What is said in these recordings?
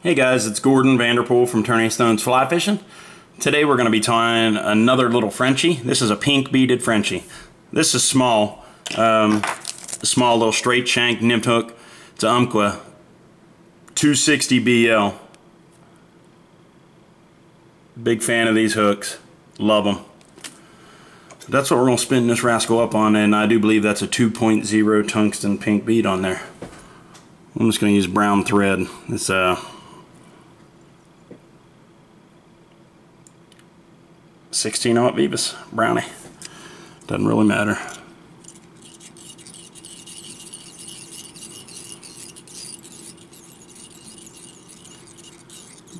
Hey guys, it's Gordon Vanderpool from Turning Stones Fly Fishing. Today we're going to be tying another little Frenchie. This is a pink beaded Frenchie. This is small, um, a small little straight shank nymph hook. It's an Umpqua 260 BL. Big fan of these hooks. Love them. That's what we're going to spin this rascal up on and I do believe that's a 2.0 tungsten pink bead on there. I'm just going to use brown thread. It's uh, 16 aught Veevus brownie. Doesn't really matter.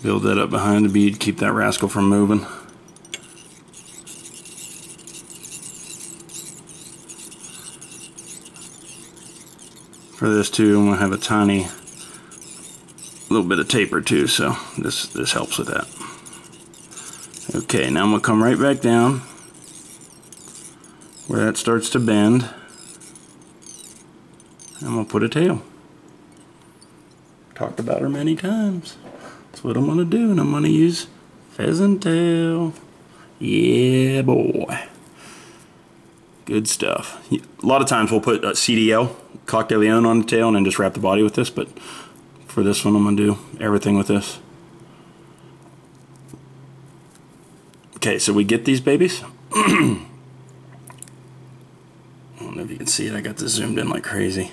Build that up behind the bead, keep that rascal from moving. For this too, I'm gonna have a tiny little bit of taper too, so this this helps with that. Okay, now I'm going to come right back down where that starts to bend. I'm going to put a tail. Talked about her many times. That's what I'm going to do, and I'm going to use pheasant tail. Yeah, boy. Good stuff. A lot of times we'll put a CDL, Coq de on the tail and then just wrap the body with this, but for this one I'm going to do everything with this. Okay, so we get these babies. I don't know if you can see it. I got this zoomed in like crazy.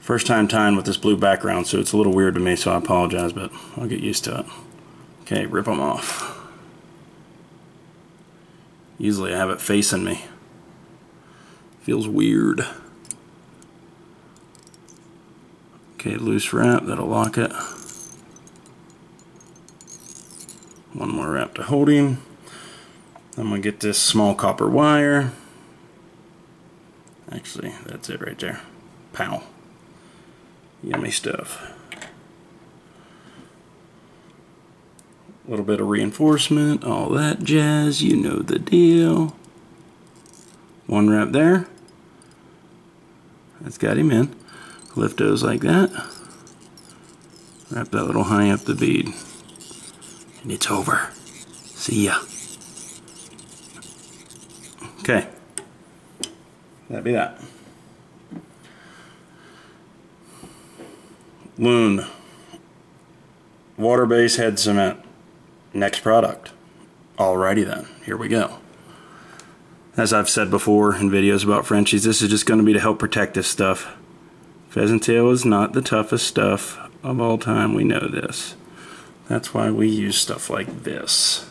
First time tying with this blue background, so it's a little weird to me, so I apologize, but I'll get used to it. Okay, rip them off. Usually I have it facing me. Feels weird. Okay, loose wrap, that'll lock it. One more wrap to hold him. I'm going to get this small copper wire. Actually, that's it right there. Pow. Yummy stuff. A little bit of reinforcement, all that jazz, you know the deal. One wrap there. That's got him in. Lift those like that. Wrap that little honey up the bead and it's over. See ya. Okay. That'd be that. Loon. Water-based head cement. Next product. Alrighty then, here we go. As I've said before in videos about Frenchies, this is just going to be to help protect this stuff. Pheasant tail is not the toughest stuff of all time, we know this. That's why we use stuff like this.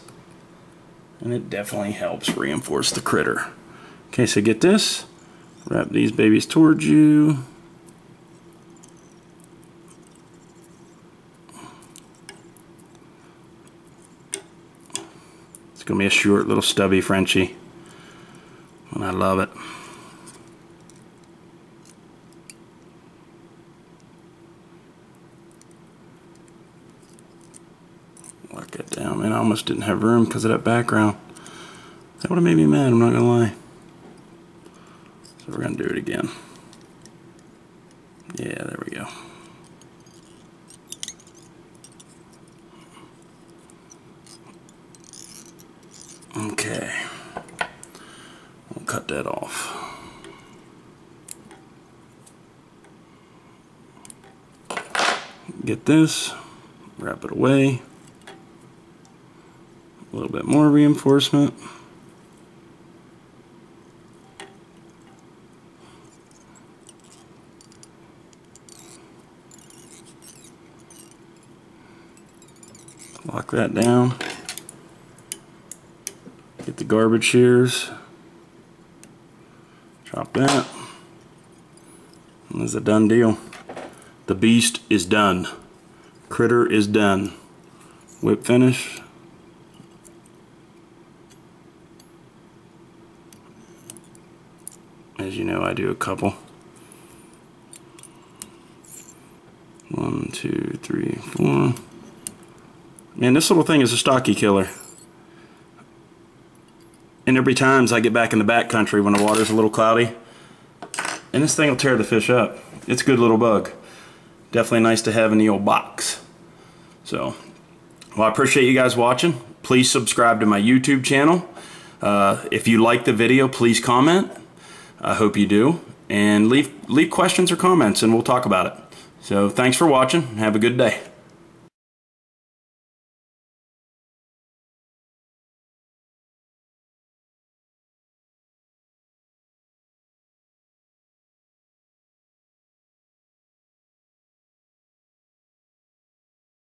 And it definitely helps reinforce the critter. Okay, so get this. Wrap these babies towards you. It's going to be a short little stubby Frenchie. And I love it. Lock it down. Man, I almost didn't have room because of that background. That would have made me mad, I'm not going to lie. So we're going to do it again. Yeah, there we go. Okay. We'll cut that off. Get this, wrap it away a little bit more reinforcement. Lock that down. Get the garbage shears. Chop that. And it's a done deal. The beast is done. Critter is done. Whip finish. As you know, I do a couple. One, two, three, four. Man, this little thing is a stocker killer. And be times I get back in the back country when the water's a little cloudy. And this thing will tear the fish up. It's a good little bug. definitely nice to have in the old box. So, well, I appreciate you guys watching. Please subscribe to my YouTube channel. Uh, if you like the video, please comment. I hope you do. And leave, leave questions or comments and we'll talk about it. So thanks for watching. Have a good day.